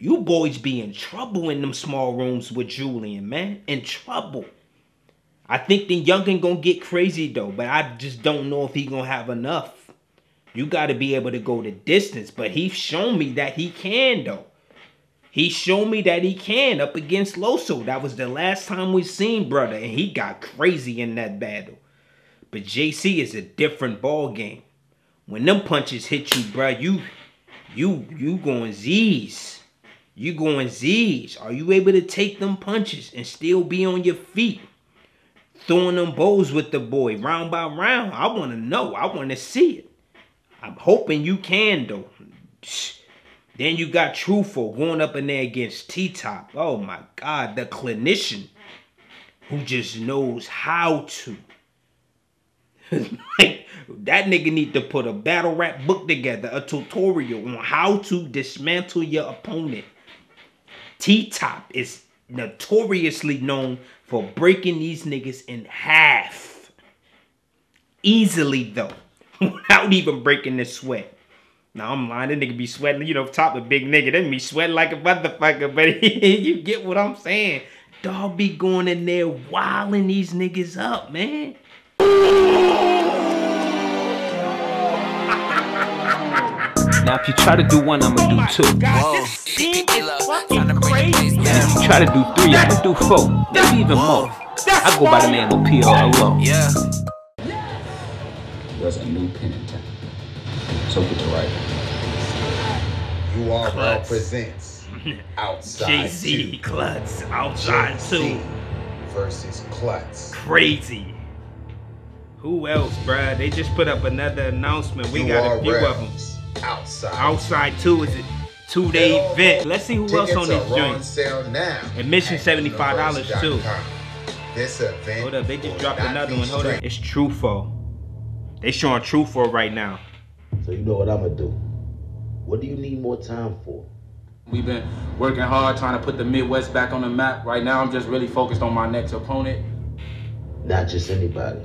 You boys be in trouble in them small rooms with Julian, man. In trouble. I think the youngin gonna get crazy though, but I just don't know if he gonna have enough. You gotta be able to go the distance, but he's shown me that he can though. He showed me that he can up against Loso. That was the last time we seen brother, and he got crazy in that battle. But JC is a different ball game. When them punches hit you, bro, you you you going Z's. You going Z's. Are you able to take them punches and still be on your feet? Throwing them bows with the boy round by round. I want to know. I want to see it. I'm hoping you can though. Then you got Trufo going up in there against T-Top. Oh my God, the clinician who just knows how to. that nigga need to put a battle rap book together, a tutorial on how to dismantle your opponent. T-Top is notoriously known for breaking these niggas in half. Easily though, without even breaking the sweat. Now I'm lying, that nigga be sweating, you know, top a big nigga, then be sweating like a motherfucker, but you get what I'm saying. Dog be going in there wilding these niggas up, man. Now if you try to do one, I'ma do two. Whoa. Yeah, if you try to do three, I'ma do four. Maybe even more. I go by the name of P.O.L.O. Yeah. There's a new pen in town. So get to writing. You are well Clutch. presents outside JC two. Klutz outside JC two. versus Klutz. Crazy. Who else, bruh? They just put up another announcement. We You got are a few of them. Rels. Outside. Outside two is a two day Get event. Let's see who else on this joint. sale now. Admission $75 too. This event. Hold up, they just dropped another one. Hold up. streamed. It's Trufo. They showing Trufo right now. So you know what I'm gonna do. What do you need more time for? We've been working hard trying to put the Midwest back on the map. Right now, I'm just really focused on my next opponent. Not just anybody.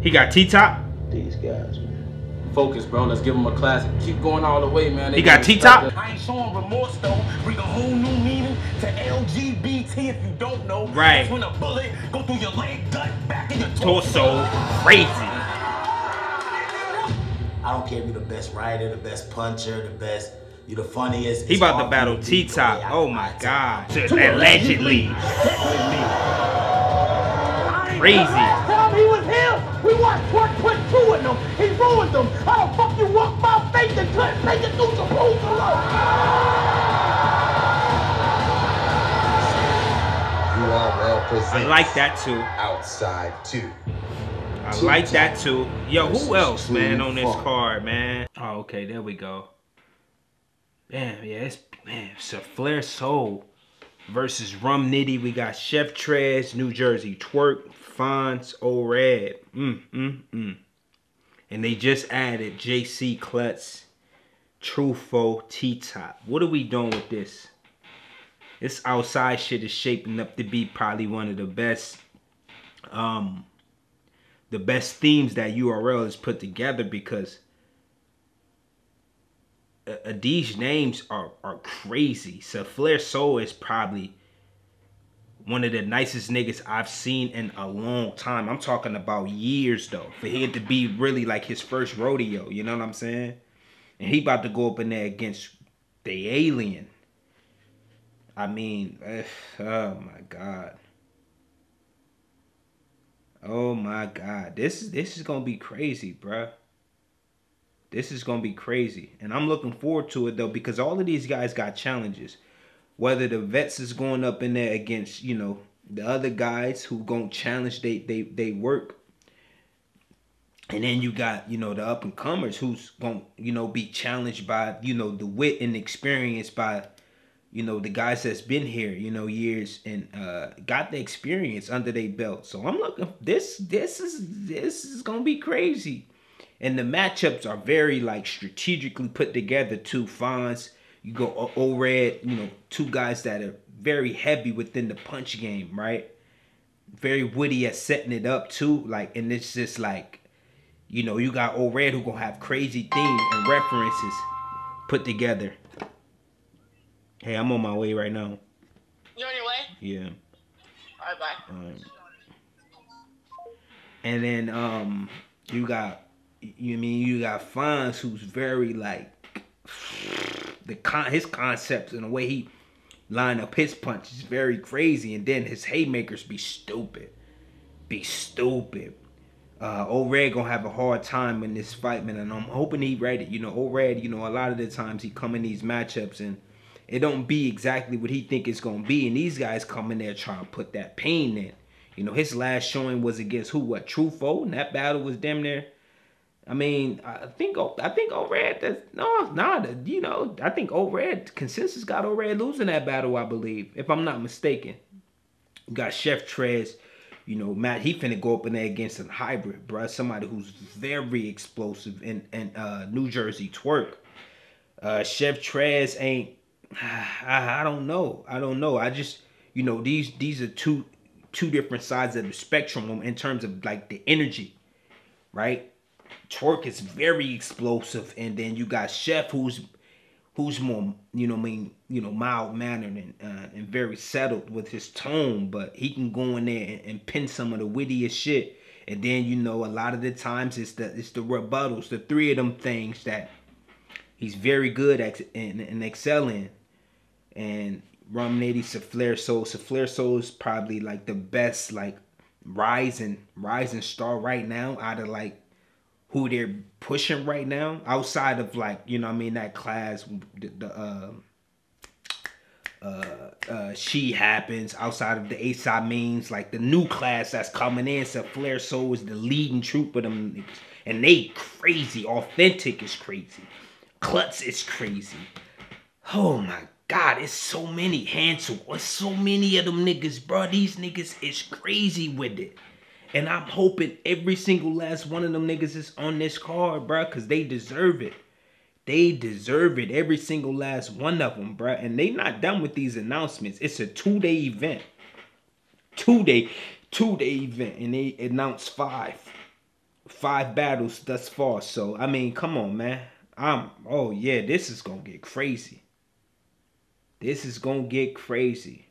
He got T Top. These guys, man. Focus, bro. Let's give him a classic. Keep going all the way, man. They He got T-Top? I ain't showing remorse though. Bring a whole new meaning to LGBT if you don't know. Right. That's when a bullet go through your leg, gut, back in your Torso. Crazy. I don't care if you're the best writer, the best puncher, the best, you're the funniest. He It's about to battle T beat the way Top. Oh my God. tell you. Allegedly. Crazy. Last time he was here, we watched Twork put two in them. He ruined them. How the fuck you walk my face and couldn't make it through Jerusalem? You are well presents. I like that too. Outside too. I like that too. Yo, who else, man, on this fun. card, man? Oh, okay, there we go. Damn, yeah, it's man, it's a Flair Soul versus Rum Nitty. We got Chef Trez, Nu Jerzey, Twork, Fonz, O Red. Mm, mm, mm. And they just added JC Klutz, Trufo, T Top. What are we doing with this? This outside shit is shaping up to be probably one of the best um the best themes that URL has put together because these names are are crazy. So Flair Soul is probably one of the nicest niggas I've seen in a long time. I'm talking about years though. For him to be really like his first rodeo, you know what I'm saying? And he about to go up in there against the alien. I mean, eh, oh my god. Oh my god. This is this is gonna be crazy, bruh. This is gonna be crazy. And I'm looking forward to it though, because all of these guys got challenges. Whether the vets is going up in there against, you know, the other guys who gonna challenge they they they work. And then you got, you know, the up and comers who's gonna, you know, be challenged by, you know, the wit and experience by you know the guys that's been here you know years and uh got the experience under their belt so i'm looking this this is this is gonna be crazy and the matchups are very like strategically put together too Fonz, you go o red you know two guys that are very heavy within the punch game right very witty at setting it up too like and it's just like you know you got o red who gonna have crazy themes and references put together Hey, I'm on my way right now. You on your way? Yeah. All right, bye. Alright. And then um you got you mean you got Fonz who's very like the con his concepts and the way he line up his punch is very crazy and then his haymakers be stupid. Be stupid. Uh old Red gonna have a hard time in this fight, man, and I'm hoping he ready. You know, old Red, you know, a lot of the times he come in these matchups and it don't be exactly what he think it's gonna be, and these guys come in there trying to put that pain in. You know, his last showing was against who? What? Trufo, and that battle was damn near. I mean, I think I think old Red. That's no, nah. You know, I think old Red consensus got old Red losing that battle. I believe, if I'm not mistaken. You got Chef Trez. You know, Matt. He finna go up in there against a hybrid, bruh. Somebody who's very explosive and and uh, Nu Jerzey Twork. Uh, Chef Trez ain't. I, I don't know. I don't know. I just you know these these are two two different sides of the spectrum in terms of like the energy, right? Twork is very explosive, and then you got Chef who's who's more you know I mean you know mild mannered and uh, and very settled with his tone, but he can go in there and, and pin some of the wittiest shit. And then you know a lot of the times it's the it's the rebuttals, the three of them things that he's very good at and, and excelling. And Rum Nitty Saflair Soul. Saflair Soul is probably like the best like rising rising star right now out of like who they're pushing right now outside of like you know I mean that class the, the uh uh, uh, she happens outside of the ASAP means like the new class that's coming in. So Flair Soul is the leading troop of them, and they crazy. Authentic is crazy. Klutz is crazy. Oh my God, it's so many. Hansel, it's so many of them niggas, bro. These niggas is crazy with it. And I'm hoping every single last one of them niggas is on this card, bro, because they deserve it. They deserve it, every single last one of them, bro. And they not done with these announcements. It's a two-day event. Two-day, two-day event. And they announced five. Five battles thus far. So, I mean, come on, man. I'm, oh yeah, this is gonna get crazy. This is gonna get crazy.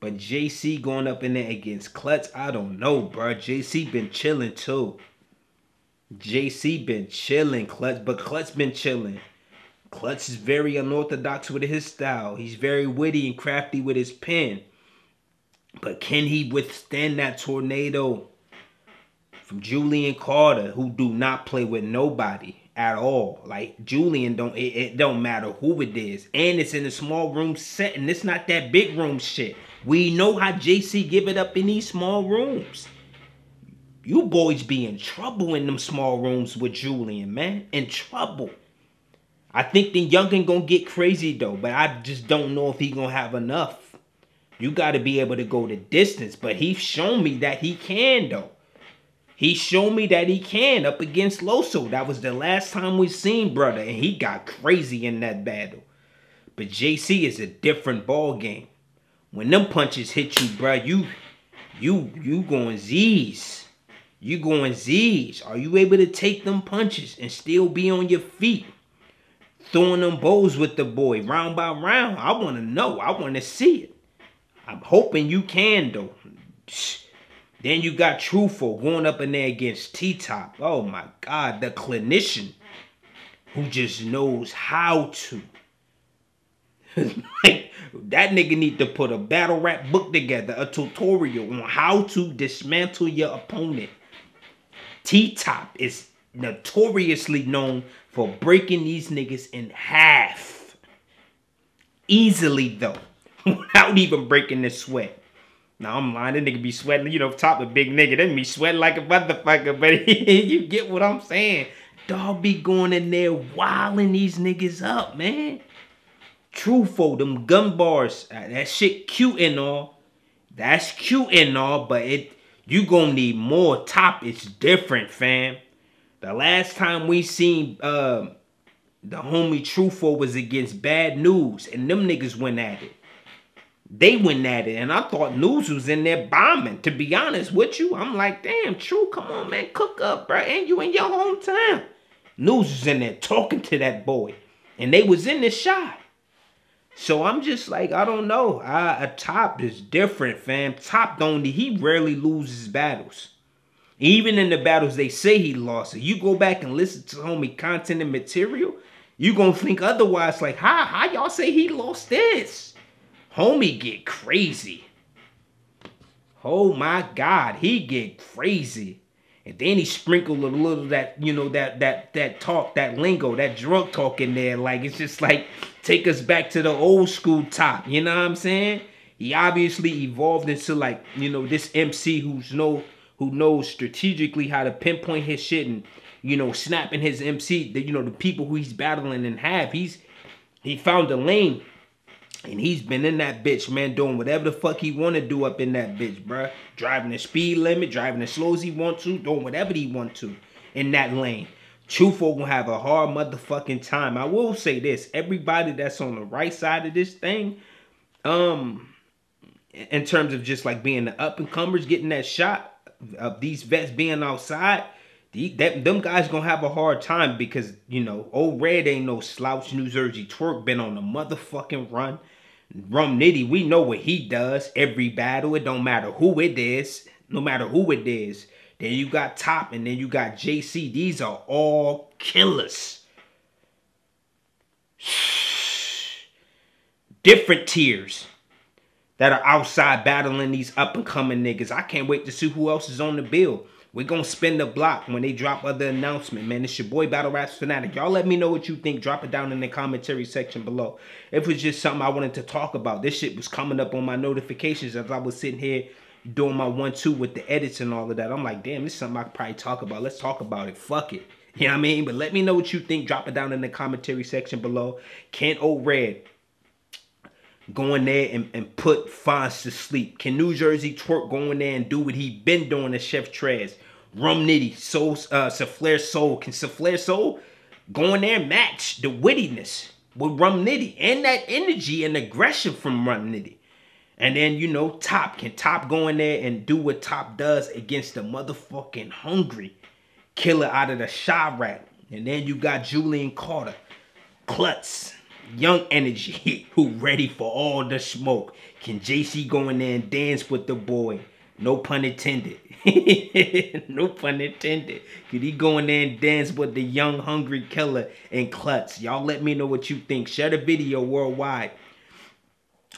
But JC going up in there against Klutz, I don't know, bro. JC been chilling too. JC been chilling, Klutz, but Klutz been chilling. Klutz is very unorthodox with his style. He's very witty and crafty with his pen. But can he withstand that tornado from Julian Carter, who do not play with nobody at all? Like Julian don't it, it don't matter who it is, and it's in a small room setting. It's not that big room shit. We know how JC give it up in these small rooms. You boys be in trouble in them small rooms with Julian, man. In trouble. I think the youngin gonna get crazy though, but I just don't know if he gonna have enough. You gotta be able to go the distance, but he's shown me that he can though. He showed me that he can up against Loso. That was the last time we seen brother, and he got crazy in that battle. But JC is a different ball game. When them punches hit you, bro, you you you going Z's. You going Z's. Are you able to take them punches and still be on your feet? Throwing them bows with the boy round by round. I want to know. I want to see it. I'm hoping you can though. Then you got Trufo going up in there against T-Top. Oh my God, the clinician who just knows how to. like, that nigga need to put a battle rap book together, a tutorial on how to dismantle your opponent. T-Top is notoriously known for breaking these niggas in half. Easily though, without even breaking the sweat. Now I'm lying, that nigga be sweating, you know, top a big nigga, then be sweating like a motherfucker, but you get what I'm saying. Dog be going in there wilding these niggas up, man. Trufo, them gun bars, uh, that shit cute and all. That's cute and all, but it you gonna need more top. It's different, fam. The last time we seen uh, the homie Trufo was against Bad News, and them niggas went at it. They went at it, and I thought News was in there bombing. To be honest with you, I'm like, damn, True, come on, man, cook up, bro. And you in your hometown. News was in there talking to that boy, and they was in the shot. So I'm just like, I don't know. I, a top is different, fam. Top don't he rarely loses battles. Even in the battles they say he lost it. You go back and listen to homie content and material, you gonna think otherwise. Like, how how y'all say he lost this? Homie get crazy. Oh my God, he get crazy. And then he sprinkled a little that, you know, that that that talk, that lingo, that drug talk in there. Like it's just like take us back to the old school top. You know what I'm saying? He obviously evolved into like, you know, this MC who's no who knows strategically how to pinpoint his shit and, you know, snapping his MC, the, you know, the people who he's battling and have. He's he found a lane and he's been in that bitch, man, doing whatever the fuck he want to do up in that bitch, bruh. Driving the speed limit, driving as slow as he want to, doing whatever he want to in that lane. Trufo gonna have a hard motherfucking time. I will say this: everybody that's on the right side of this thing, um, in terms of just like being the up and comers, getting that shot of these vets being outside, the, that them guys gonna have a hard time because you know old red ain't no slouch. Nu Jerzey Twork been on the motherfucking run. Rum Nitty, we know what he does every battle. It don't matter who it is, no matter who it is. Then you got Top, and then you got JC. These are all killers. Different tiers that are outside battling these up and coming niggas. I can't wait to see who else is on the bill. We're gonna spin the block when they drop other announcement, man. It's your boy Battle Raps Fanatic. Y'all let me know what you think. Drop it down in the commentary section below. If it was just something I wanted to talk about, this shit was coming up on my notifications as I was sitting here doing my one-two with the edits and all of that. I'm like, damn, this is something I could probably talk about. Let's talk about it. Fuck it. You know what I mean? But let me know what you think. Drop it down in the commentary section below. Kent O Red go in there and, and put Fonz to sleep? Can Nu Jerzey Twork go in there and do what he been doing to Chef Trez? Rum Nitty, Soul, uh, Souffleur Soul. Can Souffleur Soul go in there match the wittiness with Rum Nitty and that energy and aggression from Rum Nitty? And then, you know, Top. Can Top go in there and do what Top does against the motherfucking hungry killer out of the Chiraq? And then you got Julian Carter, Klutz, Young Energy, who ready for all the smoke. Can JC go in there and dance with the boy? No pun intended. no pun intended. Could he go in there and dance with the young hungry killer and Klutz? Y'all let me know what you think. Share the video worldwide.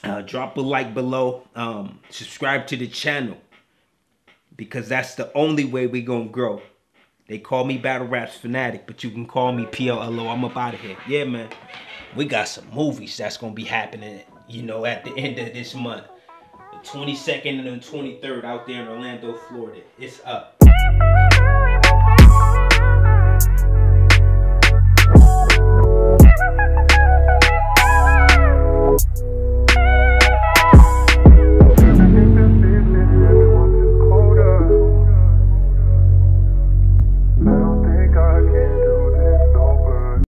Uh, drop a like below. Um, subscribe to the channel. Because that's the only way we gonna grow. They call me Battle Raps Fanatic, but you can call me PLLO. I'm up out of here. Yeah, man. We got some movies that's gonna be happening, you know, at the end of this month. The 22nd and the 23rd out there in Orlando, Florida. It's up.